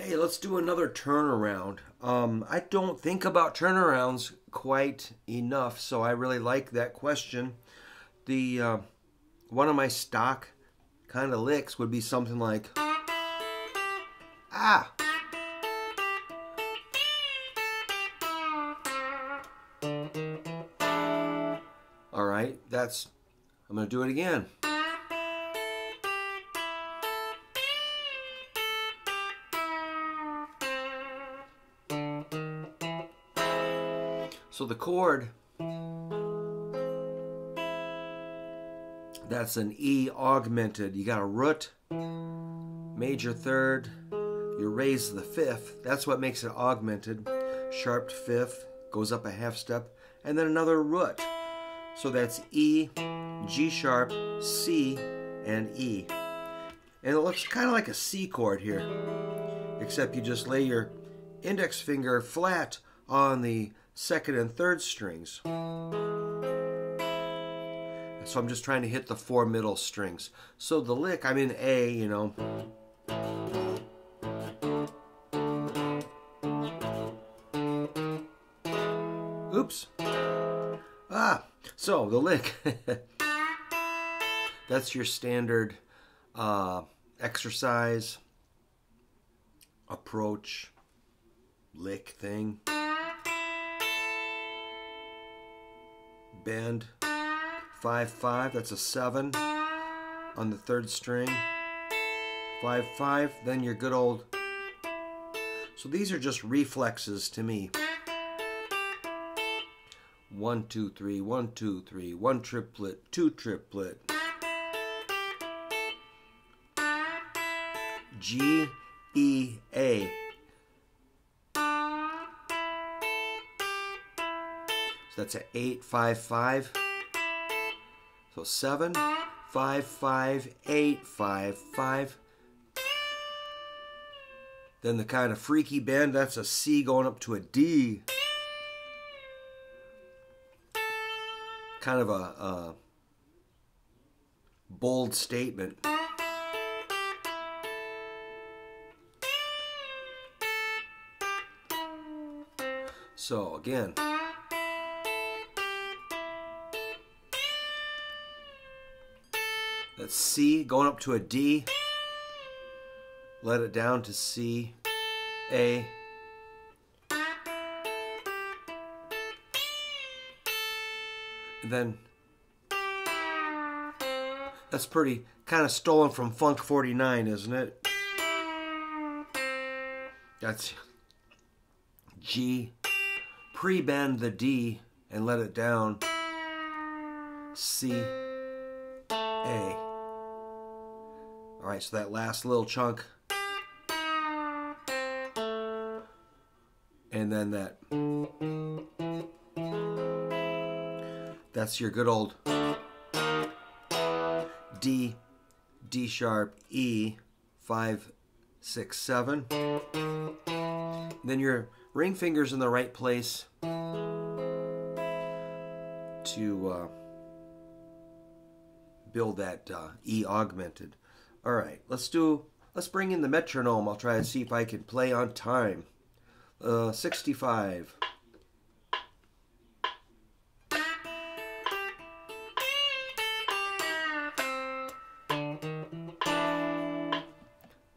Hey, let's do another turnaround. Um, I don't think about turnarounds quite enough, so I really like that question. The uh, one of my stock kind of licks would be something like ah. All right, that's I'm going to do it again. So the chord, that's an E augmented. You got a root, major third, you raise the fifth. That's what makes it augmented. Sharp fifth, goes up a half step, and then another root. So that's E, G sharp, C, and E. And it looks kind of like a C chord here, except you just lay your index finger flat on the second and third strings. So I'm just trying to hit the four middle strings. So the lick, I'm in A, you know. Oops. Ah, so the lick. That's your standard uh, exercise, approach, lick thing. Bend. 5 5, that's a 7 on the third string. 5 5, then your good old. So these are just reflexes to me. One, two, three, one, two, three, one triplet, two triplet. G, E, A. that's an 8, 5, 5. So 7, 5, 5, 8, 5, 5. Then the kind of freaky bend, that's a C going up to a D. Kind of a, a bold statement. So again. That's C going up to a D. Let it down to C, A. And then that's pretty kind of stolen from Funk 49, isn't it? That's G. Pre bend the D and let it down. C, A. All right, so that last little chunk. And then that. That's your good old D, D sharp, E, five, six, seven. Then your ring finger's in the right place to uh, build that uh, E augmented. All right, let's do, let's bring in the metronome. I'll try and see if I can play on time. Uh, 65.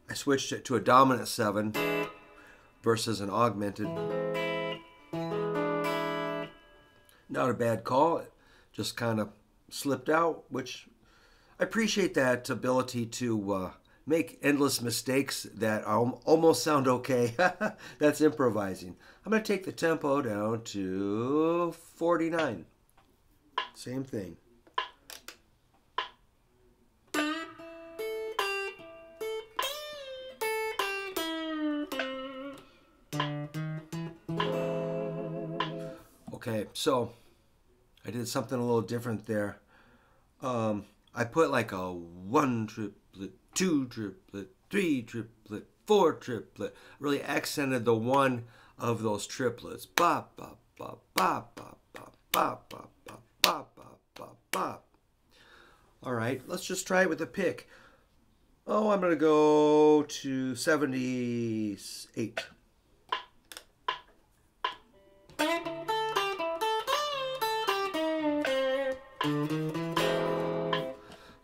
I switched it to a dominant 7 versus an augmented. Not a bad call. It just kind of slipped out, which I appreciate that ability to uh, make endless mistakes that almost sound okay. That's improvising. I'm going to take the tempo down to 49. Same thing. Okay, so I did something a little different there. Um, I put like a one triplet, two triplet, three triplet, four triplet. Really accented the one of those triplets. Bop, bop, bop, bop, bop, bop, bop, bop, bop, bop, bop. All right, let's just try it with a pick. Oh, I'm going to go to 78.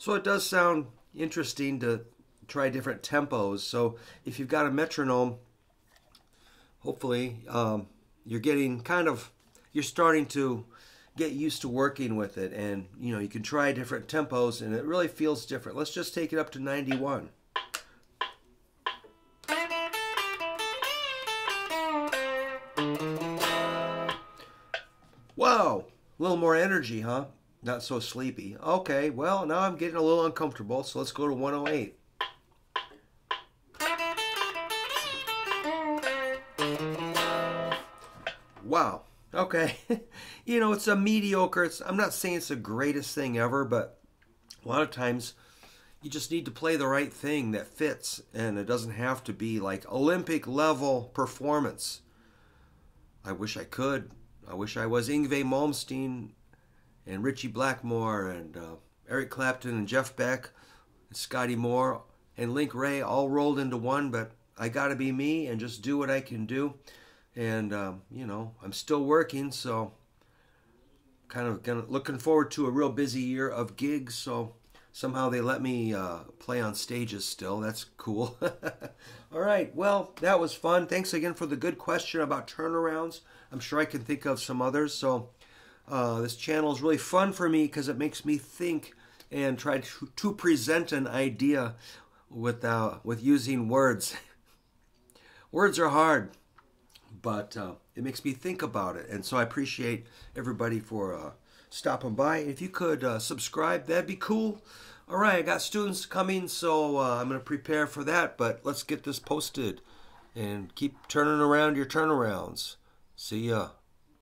So it does sound interesting to try different tempos. So if you've got a metronome, hopefully um, you're getting kind of, you're starting to get used to working with it. And, you know, you can try different tempos and it really feels different. Let's just take it up to 91. Wow, a little more energy, huh? Not so sleepy. Okay, well, now I'm getting a little uncomfortable, so let's go to 108. Wow. Okay. you know, it's a mediocre. It's, I'm not saying it's the greatest thing ever, but a lot of times you just need to play the right thing that fits, and it doesn't have to be like Olympic level performance. I wish I could. I wish I was Yngwie Malmsteen and Ritchie Blackmore and uh, Eric Clapton and Jeff Beck and Scotty Moore and Link Wray all rolled into one, but I got to be me and just do what I can do. And, um, you know, I'm still working, so kind of gonna, looking forward to a real busy year of gigs. So somehow they let me uh, play on stages still. That's cool. All right. Well, that was fun. Thanks again for the good question about turnarounds. I'm sure I can think of some others. So uh, this channel is really fun for me because it makes me think and try to, to present an idea with uh, with using words. words are hard, but uh, it makes me think about it, and so I appreciate everybody for uh, stopping by. If you could uh, subscribe, that'd be cool. All right, I got students coming, so uh, I'm going to prepare for that. But let's get this posted and keep turning around your turnarounds. See ya.